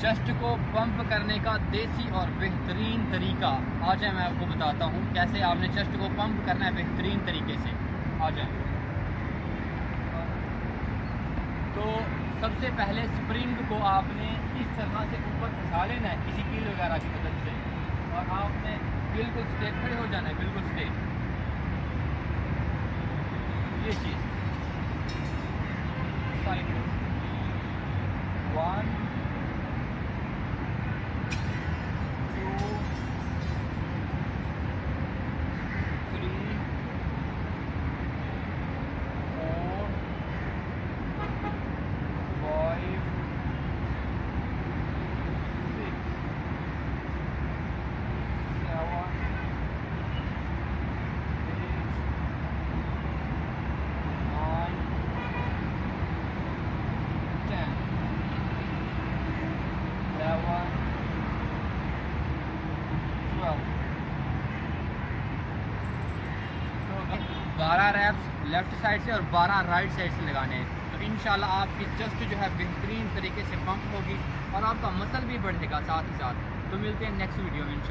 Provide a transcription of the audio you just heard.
Chest को pump करने का देसी और बेहतरीन तरीका। आ जाए, मैं आपको बताता हूँ कैसे आपने चेस्ट को पंप करना है बेहतरीन तरीके से। आ जाए। तो सबसे पहले स्प्रिंग को आपने इस तरह से ऊपर उठा लेना है, किसी कील वगैरह की मदद से। और आपने बिल्कुल स्टेट खड़े हो जाना है, बिल्कुल स्टेट ये चीज़। वन बारह रैप्स लेफ़्ट साइड से और बारह राइट साइड से लगाने। हैं तो इन आपकी चस्ट जो है बेहतरीन तरीके से पंप होगी और आपका मसल भी बढ़ेगा साथ ही साथ। तो मिलते हैं नेक्स्ट वीडियो में इन